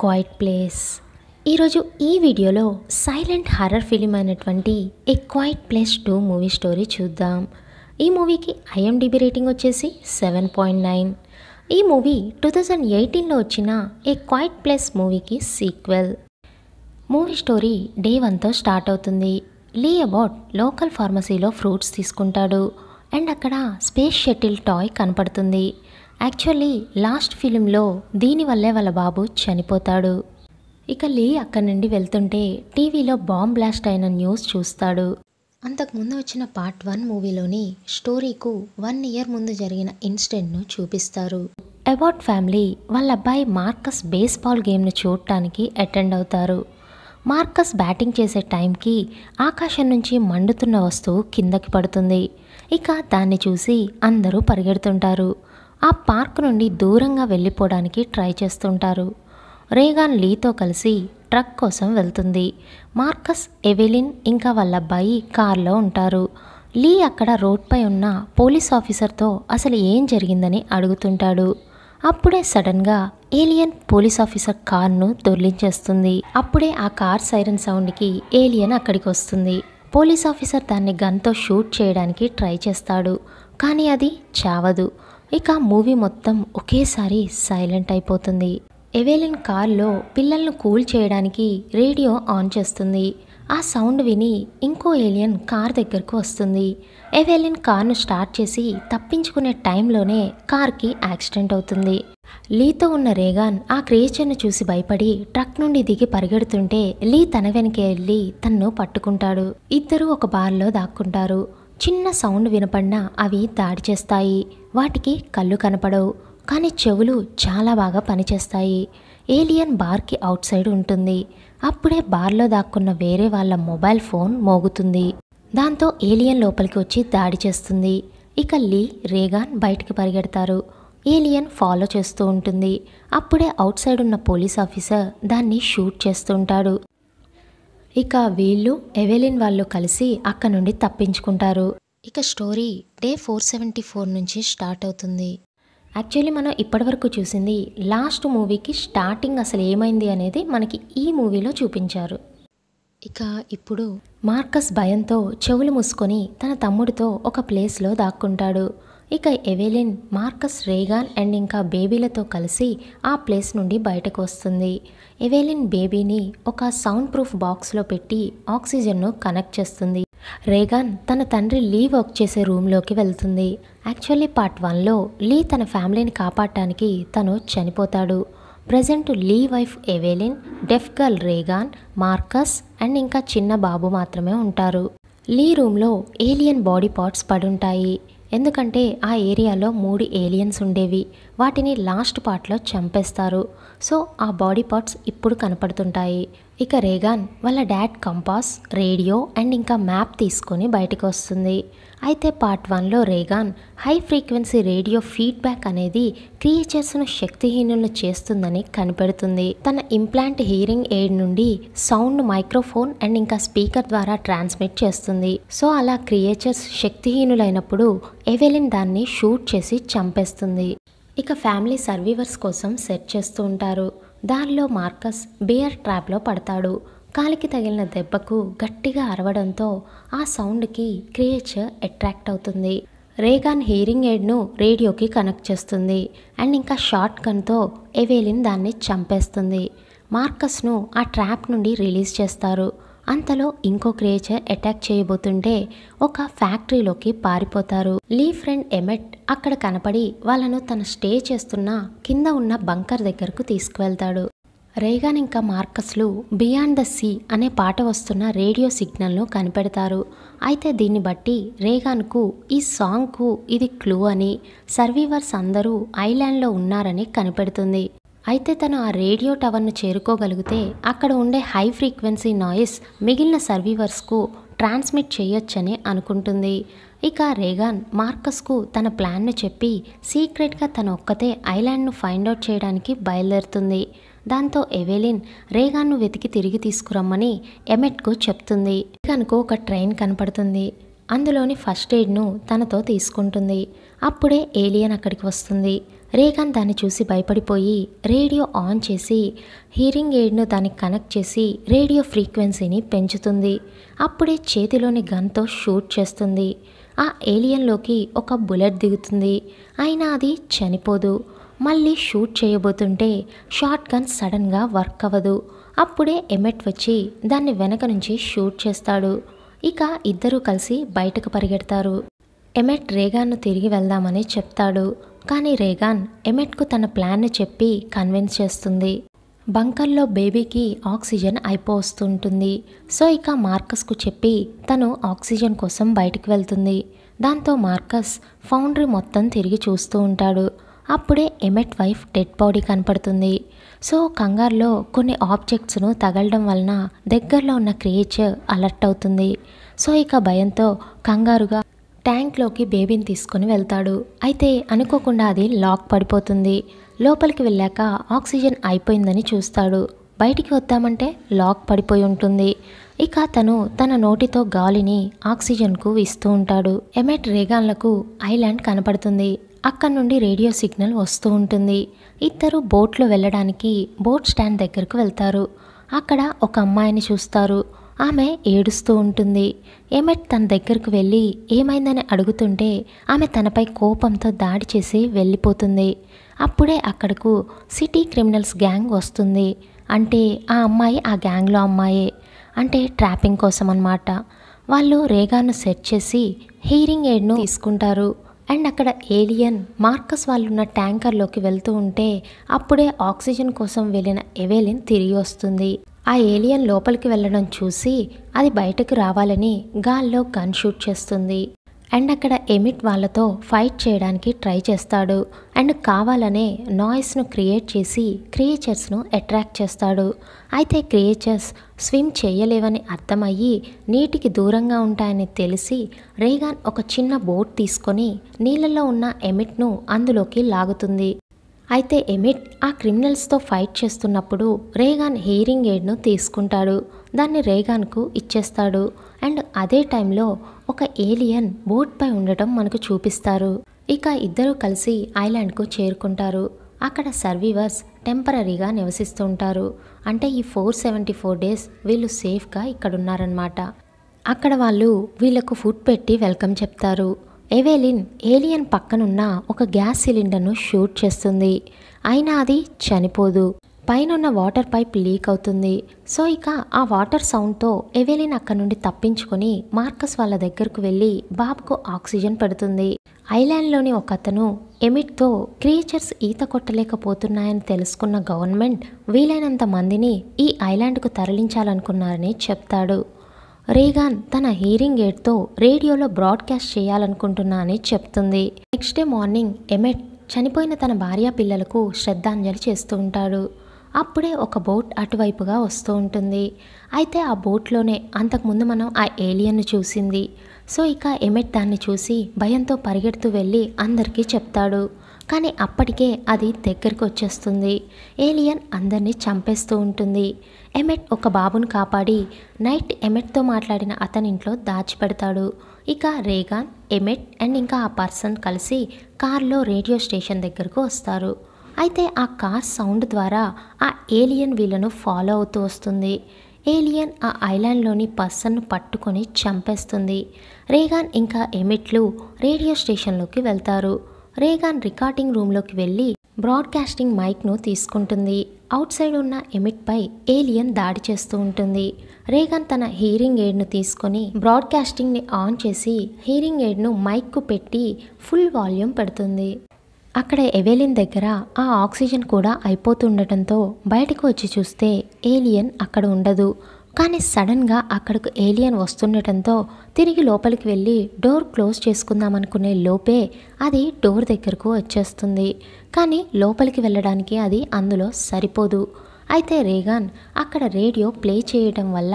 Quiet place ఈరోజు ఈ వీడియోలో సైలెంట్ హర్రర్ ఫిలిం అయినటువంటి a quiet place two movie story చూద్దాం. ఈ మూవీకి ఐఎండిబి రేటింగ్ వచ్చేసి సెవెన్ పాయింట్ నైన్ ఈ మూవీ టూ థౌజండ్ ఎయిటీన్లో వచ్చిన ఏ క్వైట్ ప్లేస్ మూవీకి సీక్వెల్ మూవీ స్టోరీ డే వన్తో స్టార్ట్ అవుతుంది. లీ అబౌట్ లోకల్ ఫార్మసీలో ఫ్రూట్స్ తీసుకుంటాడు. అండ్ అక్కడ స్పేస్ షటిల్ టాయ్ కనపడుతుంది. యాక్చువల్లీ లాస్ట్ ఫిలింలో దీనివల్లే వాళ్ళ బాబు చనిపోతాడు. ఇక లీ అక్కడి నుండి వెళ్తుంటే టీవీలో బాంబ్ బ్లాస్ట్ అయిన న్యూస్ చూస్తాడు. అంతకుముందు వచ్చిన పార్ట్ వన్ మూవీలోని స్టోరీకు వన్ ఇయర్ ముందు జరిగిన ఇన్సిడెంట్ను చూపిస్తారు. అబౌట్ ఫ్యామిలీ వాళ్ళ అబ్బాయి మార్కస్ బేస్బాల్ గేమ్ను చూడటానికి అటెండ్ అవుతారు. మార్కస్ బ్యాటింగ్ చేసే టైంకి ఆకాశం నుంచి మండుతున్న వస్తువు కిందకి పడుతుంది. ఇక దాన్ని చూసి అందరూ పరిగెడుతుంటారు. ఆ పార్క్ నుండి దూరంగా వెళ్ళిపోవడానికి ట్రై చేస్తుంటారు. రేగాన్ లీతో కలిసి ట్రక్ కోసం వెళ్తుంది. మార్కస్ ఎవెలిన్ ఇంకా వాళ్ళ అబ్బాయి కార్లో ఉంటారు. లీ అక్కడ రోడ్పై ఉన్న పోలీస్ ఆఫీసర్తో అసలు ఏం జరిగిందని అడుగుతుంటాడు. అప్పుడే సడన్గా ఏలియన్ పోలీస్ ఆఫీసర్ కార్ను దొర్లించేస్తుంది అప్పుడే ఆ కార్ సైరన్ సౌండ్కి ఏలియన్ అక్కడికి వస్తుంది. పోలీస్ ఆఫీసర్ దాన్ని గన్తో షూట్ చేయడానికి ట్రై చేస్తాడు. కానీ అది చావదు. ఇక మూవీ మొత్తం ఒకేసారి సైలెంట్ అయిపోతుంది. ఎవెలిన్ కార్లో పిల్లలను కూల్ చేయడానికి రేడియో ఆన్ చేస్తుంది. ఆ సౌండ్ విని ఇంకో ఏలియన్ కార్ దగ్గరకు వస్తుంది. ఎవెలిన్ కార్ను స్టార్ట్ చేసి తప్పించుకునే టైంలోనే కార్కి యాక్సిడెంట్ అవుతుంది. లీతో ఉన్న రేగాన్ ఆ క్రియేచర్ను చూసి భయపడి ట్రక్ నుండి దిగి పరిగెడుతుంటే లీ తన వెనకే వెళ్ళి తన్ను పట్టుకుంటాడు. ఇద్దరు ఒక బార్లో దాక్కుంటారు. చిన్న సౌండ్ వినపడినా అవి దాడి చేస్తాయి. వాటికి కళ్ళు కనపడవు. కానీ చెవులు చాలా బాగా పనిచేస్తాయి. ఏలియన్ బార్కి అవుట్ సైడ్ ఉంటుంది. అప్పుడే బార్లో దాక్కున్న వేరే వాళ్ళ మొబైల్ ఫోన్ మోగుతుంది. దాంతో ఏలియన్ లోపలికి వచ్చి దాడి చేస్తుంది. ఇక లీ రేగాన్ బయటికి పరిగెడతారు. ఏలియన్ ఫాలో చేస్తూ ఉంటుంది. అప్పుడే అవుట్ సైడ్ ఉన్న పోలీస్ ఆఫీసర్ దాన్ని షూట్ చేస్తుంటాడు ఇక వీళ్ళు ఎవెలిన్ వాళ్ళు కలిసి అక్కడ నుండి తప్పించుకుంటారు. ఇక story day four seventy four నుంచి స్టార్ట్ అవుతుంది. యాక్చువల్లీ మనం ఇప్పటివరకు చూసింది లాస్ట్ మూవీకి స్టార్టింగ్ అసలు ఏమైంది అనేది మనకి ఈ మూవీలో చూపించారు. ఇక ఇప్పుడు మార్కస్ భయంతో చెవులు మూసుకొని తన తమ్ముడితో ఒక ప్లేస్లో దాక్కుంటాడు. ఇక ఎవెలిన్ మార్కస్ రేగాన్ అండ్ ఇంకా బేబీలతో కలిసి ఆ ప్లేస్ నుండి బయటకు వస్తుంది. ఎవెలిన్ బేబీని ఒక సౌండ్ ప్రూఫ్ బాక్స్లో పెట్టి ఆక్సిజన్ను కనెక్ట్ చేస్తుంది. రేగాన్ తన తండ్రి లీ వర్క్ చేసే రూమ్లోకి వెళ్తుంది. యాక్చువల్లీ పార్ట్ వన్లో లీ తన ఫ్యామిలీని కాపాడటానికి తను చనిపోతాడు. Present Lee wife Evelyn deaf girl Regan Marcus and ఇంకా చిన్న బాబు మాత్రమే ఉంటారు. లీ రూమ్లో ఏలియన్ బాడీ పార్ట్స్ పడుంటాయి. ఎందుకంటే ఆ ఏరియాలో మూడు ఏలియన్స్ ఉండేవి. వాటిని లాస్ట్ పార్ట్లో చంపేస్తారు. సో ఆ బాడీ పార్ట్స్ ఇప్పుడు కనపడుతుంటాయి. ఇక రేగాన్ వాళ్ళ డాడ్ కంపాస్ రేడియో అండ్ ఇంకా మ్యాప్ తీసుకొని బయటకు వస్తుంది. అయితే పార్ట్ వన్లో Regan high frequency radio feedback అనేది క్రియేచర్స్ను శక్తిహీనులను చేస్తుందని కనిపెడుతుంది. తన ఇంప్లాంట్ హీరింగ్ ఎయిడ్ నుండి సౌండ్ మైక్రోఫోన్ అండ్ ఇంకా స్పీకర్ ద్వారా ట్రాన్స్మిట్ చేస్తుంది. సో అలా క్రియేచర్స్ శక్తిహీనులైనప్పుడు ఎవెలిన్ దాన్ని షూట్ చేసి చంపేస్తుంది. ఇక ఫ్యామిలీ సర్వీవర్స్ కోసం సెట్ చేస్తూ ఉంటారు. దారిలో మార్కస్ బియర్ ట్రాప్లో పడతాడు. కాలికి తగిలిన దెబ్బకు గట్టిగా అరవడంతో ఆ సౌండ్కి క్రియేచర్ అట్రాక్ట్ అవుతుంది. రేగాన్ హీరింగ్ ఎయిడ్ను రేడియోకి కనెక్ట్ చేస్తుంది. అండ్ ఇంకా షార్ట్ గన్తో ఎవేలిన్ దాన్ని చంపేస్తుంది. మార్కస్ను ఆ ట్రాప్ నుండి రిలీజ్ చేస్తారు. అంతలో ఇంకో క్రియేచర్ అటాక్ చేయబోతుంటే ఒక ఫ్యాక్టరీలోకి పారిపోతారు. లీ ఫ్రెండ్ ఎమెట్ అక్కడ కనపడి వాళ్ళను తన స్టే చేస్తున్న కింద ఉన్న బంకర్ దగ్గరకు తీసుకువెళ్తాడు. రేగాన్ ఇంకా మార్కస్లు బియాండ్ ద సీ అనే పాట వస్తున్న రేడియో సిగ్నల్ను కనిపెడతారు. అయితే దీన్ని బట్టి రేగాన్కు ఈ సాంగ్కు ఇది క్లూ అని సర్వీవర్స్ అందరూ ఐలాండ్లో ఉన్నారని కనిపెడుతుంది. అయితే తను ఆ రేడియో టవర్ను చేరుకోగలిగితే అక్కడ ఉండే హై ఫ్రీక్వెన్సీ నాయిస్ మిగిలిన సర్వీవర్స్కు ట్రాన్స్మిట్ చేయొచ్చని అనుకుంటుంది. ఇక రేగాన్ మార్కస్కు తన ప్లాన్ను చెప్పి సీక్రెట్గా తన ఒక్కతే ఐలాండ్ను ఫైండ్ అవుట్ చేయడానికి బయలుదేరుతుంది. దాంతో ఎవెలిన్ రేగాన్ను వెతికి తిరిగి తీసుకురమ్మని ఎమెట్కు చెప్తుంది. రేగాన్కు ఒక ట్రైన్ కనపడుతుంది. అందులోని ఫస్ట్ ఎయిడ్ను తనతో తీసుకుంటుంది. అప్పుడే ఏలియన్ అక్కడికి వస్తుంది. రేగాన్ దాన్ని చూసి భయపడిపోయి రేడియో ఆన్ చేసి హీరింగ్ ఎయిడ్ను దానికి కనెక్ట్ చేసి రేడియో ఫ్రీక్వెన్సీని పెంచుతుంది. అప్పుడే చేతిలోని గన్తో షూట్ చేస్తుంది. ఆ ఏలియన్లోకి ఒక బుల్లెట్ దిగుతుంది. అయినా అది చనిపోదు. మళ్ళీ షూట్ చేయబోతుంటే షార్ట్ గన్ సడన్గా వర్క్ అవ్వదు. అప్పుడే ఎమెట్ వచ్చి దాన్ని వెనక నుంచి షూట్ చేస్తాడు. ఇక ఇద్దరూ కలిసి బయటకు పరిగెడతారు. ఎమెట్ రేగాన్ను తిరిగి వెళ్దామని చెప్తాడు. కానీ రేగాన్ ఎమెట్కు తన ప్లాన్ను చెప్పి కన్విన్స్ చేస్తుంది. బంకర్లో బేబీకి ఆక్సిజన్ అయిపోస్తుంటుంది. సో ఇక మార్కస్కు చెప్పి తను ఆక్సిజన్ కోసం బయటికి వెళ్తుంది. దాంతో మార్కస్ ఫౌండరీ మొత్తం తిరిగి చూస్తూ ఉంటాడు. అప్పుడే ఎమెట్ వైఫ్ డెడ్ బాడీ కనపడుతుంది. సో కంగారులో కొన్ని ఆబ్జెక్ట్స్ను తగలడం వలన దగ్గరలో ఉన్న క్రియేచర్ అలర్ట్ అవుతుంది. సో ఇక భయంతో కంగారుగా ట్యాంక్లోకి బేబీని తీసుకొని వెళ్తాడు. అయితే అనుకోకుండా అది లాక్ పడిపోతుంది. లోపలికి వెళ్ళాక ఆక్సిజన్ అయిపోయిందని చూస్తాడు. బయటికి వద్దామంటే లాక్ పడిపోయి ఉంటుంది. ఇక తను తన నోటితో గాలిని ఆక్సిజన్కు ఇస్తూ ఉంటాడు. ఎమెట్ రేగాన్లకు ఐలాండ్ కనపడుతుంది. అక్కడ నుండి రేడియో సిగ్నల్ వస్తూ ఉంటుంది. ఇద్దరు బోట్లో వెళ్ళడానికి బోట్ స్టాండ్ దగ్గరకు వెళ్తారు. అక్కడ ఒక అమ్మాయిని చూస్తారు. ఆమె ఏడుస్తూ ఉంటుంది. ఎమెట్ తన దగ్గరకు వెళ్ళి ఏమైందని అడుగుతుంటే ఆమె తనపై కోపంతో దాడి చేసి వెళ్ళిపోతుంది. అప్పుడే అక్కడకు సిటీ క్రిమినల్స్ గ్యాంగ్ వస్తుంది. అంటే ఆ అమ్మాయి ఆ గ్యాంగ్లో అమ్మాయే. అంటే ట్రాపింగ్ కోసం అన్నమాట వాళ్ళు రేగాను సెట్ చేసి హీరింగ్ ఎయిడ్ను తీసుకుంటారు. అండ్ అక్కడ ఏలియన్ మార్కస్ వాళ్ళున్న ట్యాంకర్లోకి వెళ్తూ ఉంటే అప్పుడే ఆక్సిజన్ కోసం వెళ్ళిన ఎవెలిన్ తిరిగి వస్తుంది. ఆ ఏలియన్ లోపలికి వెళ్ళడం చూసి అది బయటకు రావాలని గాల్లో గన్ షూట్ చేస్తుంది. అండ్ అక్కడ ఎమిట్ వాళ్ళతో ఫైట్ చేయడానికి ట్రై చేస్తాడు. అండ్ కావాలనే నాయిస్ను క్రియేట్ చేసి క్రియేచర్స్ను అట్రాక్ట్ చేస్తాడు. అయితే క్రియేచర్స్ స్విమ్ చేయలేవని అర్థమయ్యి నీటికి దూరంగా ఉంటాయని తెలిసి రేగాన్ ఒక చిన్న బోట్ తీసుకొని నీళ్ళలో ఉన్న ఎమిట్ను అందులోకి లాగుతుంది. అయితే ఎమిట్ ఆ క్రిమినల్స్తో ఫైట్ చేస్తున్నప్పుడు రేగాన్ హీరింగ్ ఎయిడ్ను తీసుకుంటాడు. దాన్ని రేగాన్కు ఇచ్చేస్తాడు. అండ్ అదే టైంలో ఒక ఏలియన్ బోట్పై ఉండటం మనకు చూపిస్తారు. ఇక ఇద్దరు కలిసి ఐలాండ్కు చేరుకుంటారు. అక్కడ సర్వీవర్స్ టెంపరీగా నివసిస్తుంటారు అంటే ఈ ఫోర్ సెవెంటీ ఫోర్ డేస్ వీళ్ళు సేఫ్గా ఇక్కడ ఉన్నారనమాట అక్కడ వాళ్ళు వీళ్ళకు ఫుడ్ పెట్టి వెల్కమ్ చెప్తారు. ఎవెలిన్ ఏలియన్ పక్కనున్న ఒక గ్యాస్ సిలిండర్ను షూట్ చేస్తుంది. అయినా అది చనిపోదు. పైనున్న వాటర్ పైప్ లీక్ అవుతుంది. సో ఇక ఆ వాటర్ సౌండ్తో ఎవెలిన్ అక్కడి నుండి తప్పించుకొని మార్కస్ వాళ్ళ దగ్గరకు వెళ్ళి బాబుకు ఆక్సిజన్ పెడుతుంది. ఐలాండ్లోని ఒక అతను ఎమిట్తో క్రియేచర్స్ ఈత కొట్టలేకపోతున్నాయని తెలుసుకున్న గవర్నమెంట్ వీలైనంత మందిని ఈ ఐలాండ్కు తరలించాలనుకున్నారని చెప్తాడు. రేగాన్ తన హీరింగ్ ఎయిడ్తో రేడియోలో బ్రాడ్కాస్ట్ చేయాలనుకుంటున్నా అని చెప్తుంది. నెక్స్ట్ డే మార్నింగ్ ఎమెట్ చనిపోయిన తన భార్య పిల్లలకు శ్రద్ధాంజలి చేస్తూ ఉంటాడు. అప్పుడే ఒక బోట్ అటువైపుగా వస్తూ ఉంటుంది. అయితే ఆ బోట్లోనే అంతకుముందు మనం ఆ ఏలియన్ను చూసింది. సో ఇక ఎమెట్ దాన్ని చూసి భయంతో పరిగెడుతూ వెళ్ళి అందరికీ చెప్తాడు. కానీ అప్పటికే అది దగ్గరికి వచ్చేస్తుంది. ఏలియన్ అందరినీ చంపేస్తూ ఉంటుంది. ఎమెట్ ఒక బాబును కాపాడి నైట్ ఎమెట్తో మాట్లాడిన అతని ఇంట్లో దాచిపెడతాడు. ఇక రేగాన్ ఎమెట్ అండ్ ఇంకా ఆ పర్సన్ కలిసి కార్లో రేడియో స్టేషన్ దగ్గరకు వస్తారు. అయితే ఆ కార్ సౌండ్ ద్వారా ఆ ఏలియన్ వీళ్ళను ఫాలో అవుతూ వస్తుంది. ఏలియన్ ఆ ఐలాండ్లోని పర్సన్ను పట్టుకొని చంపేస్తుంది. రేగాన్ ఇంకా ఎమిట్లు రేడియో స్టేషన్లోకి వెళ్తారు. రేగాన్ రికార్డింగ్ రూమ్లోకి వెళ్ళి బ్రాడ్కాస్టింగ్ మైక్ను తీసుకుంటుంది. అవుట్ సైడ్ ఉన్న ఎమిట్పై ఏలియన్ దాడి చేస్తూ ఉంటుంది. రేగాన్ తన హీరింగ్ ఎయిడ్ను తీసుకొని బ్రాడ్కాస్టింగ్ని ఆన్ చేసి హీరింగ్ ఎయిడ్ను మైక్కు పెట్టి ఫుల్ వాల్యూమ్ పెడుతుంది. అక్కడ ఎవెలిన్ దగ్గర ఆ ఆక్సిజన్ కూడా అయిపోతుండటంతో బయటకు వచ్చి చూస్తే ఏలియన్ అక్కడ ఉండదు. కానీ సడన్గా అక్కడకు ఏలియన్ వస్తుండటంతో తిరిగి లోపలికి వెళ్ళి డోర్ క్లోజ్ చేసుకుందాం అనుకునే లోపే అది డోర్ దగ్గరకు వచ్చేస్తుంది. కానీ లోపలికి వెళ్ళడానికి అది అందులో సరిపోదు. అయితే రేగాన్ అక్కడ రేడియో ప్లే చేయడం వల్ల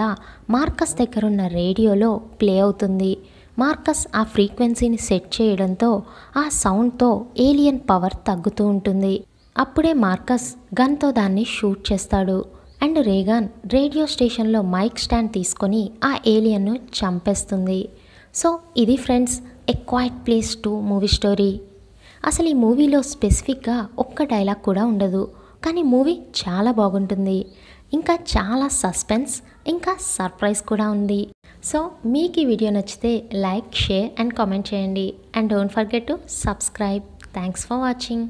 మార్కస్ దగ్గరున్న రేడియోలో ప్లే అవుతుంది. మార్కస్ ఆ ఫ్రీక్వెన్సీని సెట్ చేయడంతో ఆ సౌండ్తో ఏలియన్ పవర్ తగ్గుతూ ఉంటుంది. అప్పుడే మార్కస్ గన్తో దాన్ని షూట్ చేస్తాడు. అండ్ రేగాన్ రేడియో స్టేషన్లో మైక్ స్టాండ్ తీసుకొని ఆ ఏలియన్ను చంపేస్తుంది. సో ఇది friends a quiet place two movie story అసలు ఈ మూవీలో స్పెసిఫిక్గా ఒక్క డైలాగ్ కూడా ఉండదు. కానీ మూవీ చాలా బాగుంటుంది. ఇంకా చాలా సస్పెన్స్ ఇంకా సర్ప్రైజ్ కూడా ఉంది. సో మీకు ఈ వీడియో నచ్చితే లైక్ షేర్ అండ్ కామెంట్ చేయండి. And don't forget to subscribe. Thanks for watching.